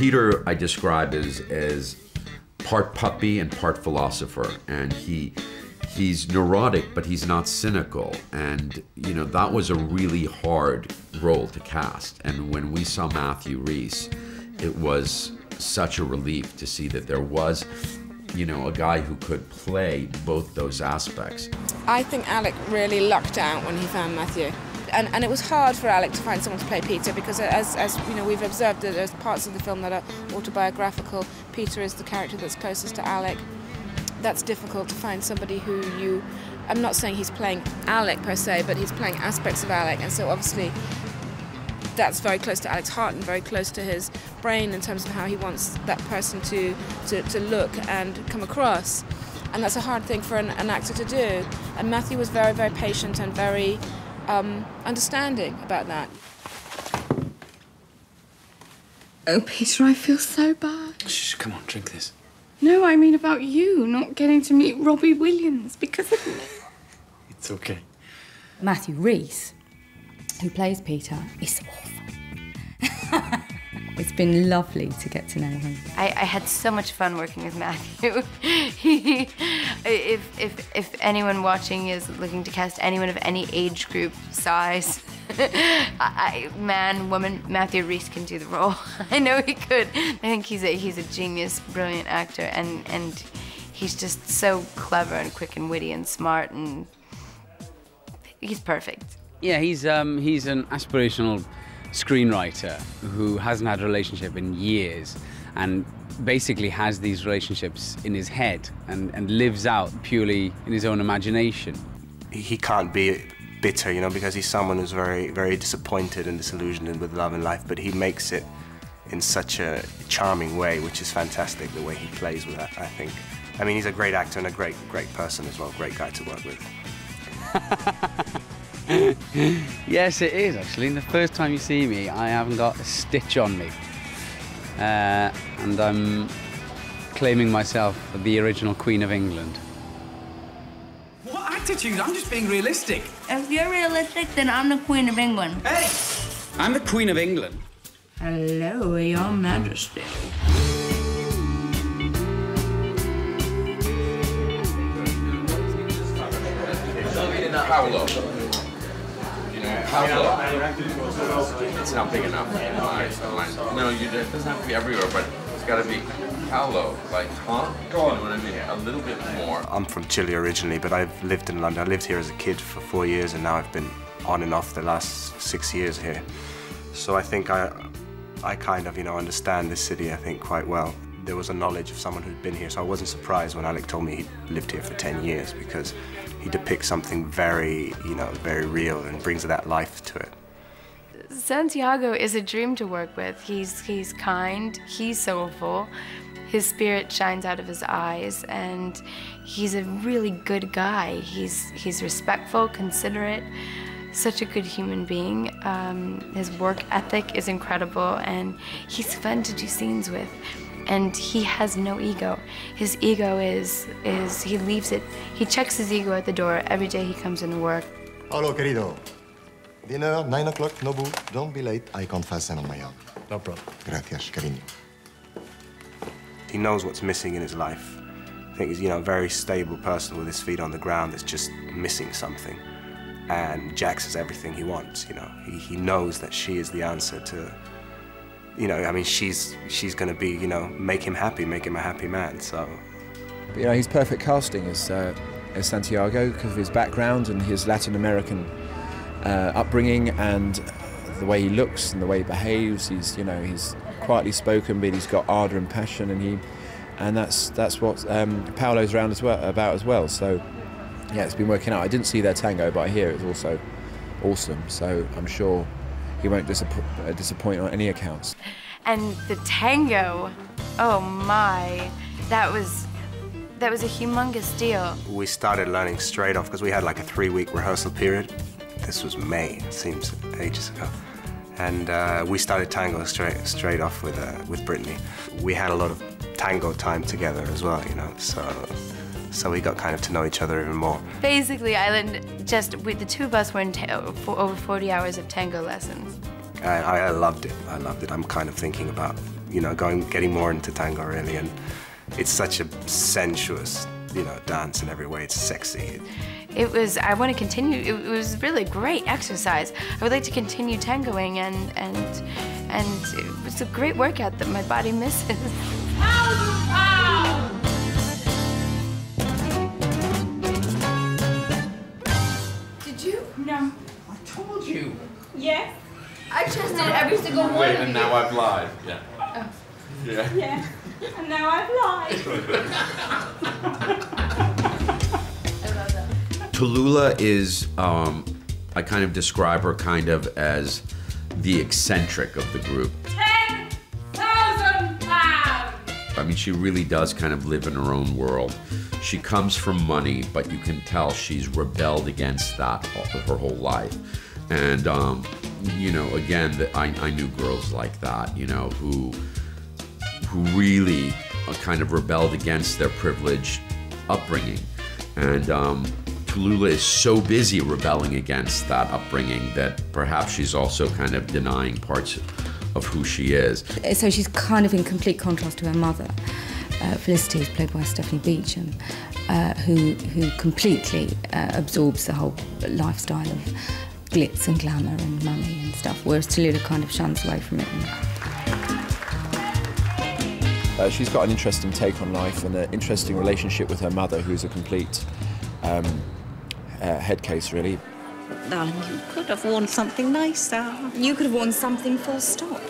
Peter, I describe as as part puppy and part philosopher, and he he's neurotic, but he's not cynical. And you know that was a really hard role to cast. And when we saw Matthew Rhys, it was such a relief to see that there was you know, a guy who could play both those aspects. I think Alec really lucked out when he found Matthew. And, and it was hard for Alec to find someone to play Peter because, as, as you know, we've observed that there's parts of the film that are autobiographical. Peter is the character that's closest to Alec. That's difficult to find somebody who you. I'm not saying he's playing Alec per se, but he's playing aspects of Alec, and so obviously that's very close to Alec's heart and very close to his brain in terms of how he wants that person to, to, to look and come across. And that's a hard thing for an, an actor to do. And Matthew was very, very patient and very um, understanding about that. Oh, Peter, I feel so bad. Shh, come on, drink this. No, I mean about you not getting to meet Robbie Williams because of me. It's okay. Matthew Rhys, who plays Peter, is awful. it's been lovely to get to know him. I, I had so much fun working with Matthew. he, if, if, if anyone watching is looking to cast anyone of any age group, size, I, man, woman, Matthew Rhys can do the role. I know he could. I think he's a he's a genius, brilliant actor, and and he's just so clever and quick and witty and smart, and he's perfect. Yeah, he's um, he's an aspirational screenwriter who hasn't had a relationship in years, and basically has these relationships in his head and, and lives out purely in his own imagination. He can't be bitter, you know, because he's someone who's very, very disappointed and disillusioned with love and life, but he makes it in such a charming way, which is fantastic, the way he plays with that, I think. I mean, he's a great actor and a great, great person as well, great guy to work with. yes, it is actually. And the first time you see me, I haven't got a stitch on me. Uh, and I'm claiming myself the original Queen of England. What attitude? I'm just being realistic. If you're realistic, then I'm the Queen of England. Hey! I'm the Queen of England. Hello, Your Majesty. Paolo. You know, Paolo. It's not big enough. No, you, it doesn't have to be everywhere, but it's got to be Paolo. Like, huh? Go on. You know what I mean? A little bit more. I'm from Chile originally, but I've lived in London. I lived here as a kid for four years, and now I've been on and off the last six years here. So I think I, I kind of, you know, understand this city, I think, quite well. There was a knowledge of someone who'd been here, so I wasn't surprised when Alec told me he'd lived here for 10 years because he depicts something very, you know, very real and brings that life to it. Santiago is a dream to work with. He's he's kind, he's soulful, his spirit shines out of his eyes, and he's a really good guy. He's he's respectful, considerate, such a good human being. Um, his work ethic is incredible, and he's fun to do scenes with. And he has no ego. His ego is is he leaves it. He checks his ego at the door every day he comes into work. Hello, querido. Dinner, 9 o'clock, Nobu. Don't be late. I can't fasten on my own. No problem. Gracias, cariño. He knows what's missing in his life. I think he's, you know, a very stable person with his feet on the ground that's just missing something. And Jax is everything he wants, you know. He, he knows that she is the answer to, you know, I mean, she's, she's going to be, you know, make him happy, make him a happy man, so. But, you know, he's perfect casting as, uh, as Santiago because of his background and his Latin American uh, upbringing and the way he looks and the way he behaves. He's, you know, he's quietly spoken, but he's got ardour and passion, and he, and that's that's what um, Paolo's around as well about as well. So, yeah, it's been working out. I didn't see their tango, but I hear it's also awesome. So I'm sure he won't disapp- uh, disappoint on any accounts. And the tango, oh my, that was that was a humongous deal. We started learning straight off because we had like a three-week rehearsal period. This was May, it seems ages ago. And uh, we started tango straight straight off with uh, with Brittany. We had a lot of tango time together as well, you know. So so we got kind of to know each other even more. Basically, Island just we, the two of us were in ta- for over 40 hours of tango lessons. And I, I loved it. I loved it. I'm kind of thinking about, you know, going, getting more into tango really. And it's such a sensuous, you know, dance in every way. It's sexy. It was, I want to continue, it was really great exercise. I would like to continue tangoing and, and, and it was a great workout that my body misses. No. I told you. Yes. I just did every single one Wait, of and you. now I've lied. Yeah. Oh. Yeah. Yeah. And now I've lied. Tallulah is, um, I kind of describe her kind of as the eccentric of the group. Ten thousand pounds. I mean, she really does kind of live in her own world. She comes from money, but you can tell she's rebelled against that her whole life. And, um, you know, again, the, I, I knew girls like that, you know, who, who really uh, kind of rebelled against their privileged upbringing. And um, Tallulah is so busy rebelling against that upbringing that perhaps she's also kind of denying parts of who she is. So she's kind of in complete contrast to her mother. Uh, Felicity is played by Stephanie Beacham, uh, who, who completely uh, absorbs the whole lifestyle of glitz and glamour and money and stuff, whereas Tallulah kind of shuns away from it. Uh, she's got an interesting take on life and an interesting relationship with her mother, who's a complete um, uh, head case, really. Darling, you could have worn something nicer. You could have worn something full stop.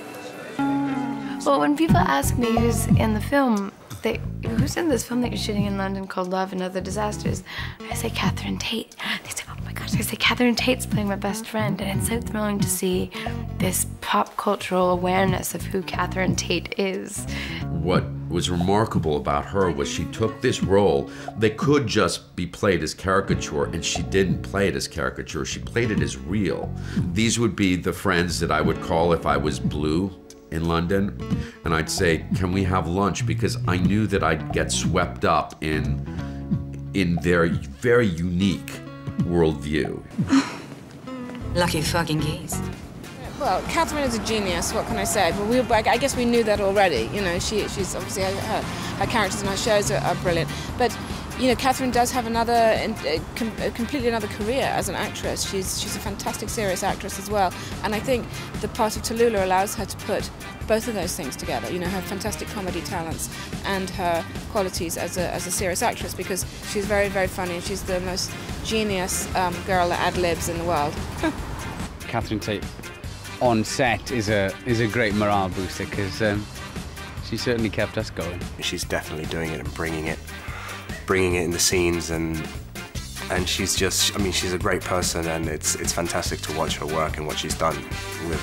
Well, when people ask me who's in the film, they, who's in this film that you're shooting in London called Love and Other Disasters, I say Catherine Tate. They say, oh my gosh, I say Catherine Tate's playing my best friend. And it's so thrilling to see this pop cultural awareness of who Catherine Tate is. what was remarkable about her was she took this role that could just be played as caricature and she didn't play it as caricature she played it as real these would be the friends that i would call if i was blue in london and i'd say can we have lunch because i knew that i'd get swept up in in their very unique worldview Lucky fucking geese. Well, Catherine is a genius. What can I say? But we, I guess we knew that already. You know, she, she's obviously her, her, her characters and her shows are, are brilliant. But you know, Catherine does have another, uh, com- uh, completely another career as an actress. She's she's a fantastic serious actress as well. And I think the part of Tallulah allows her to put both of those things together. You know, her fantastic comedy talents and her qualities as a as a serious actress because she's very very funny and she's the most genius um, girl that ad libs in the world. Catherine Tate on set is a is a great morale booster because um, she certainly kept us going. She's definitely doing it and bringing it, bringing it in the scenes, and and she's just, I mean, she's a great person, and it's it's fantastic to watch her work and what she's done with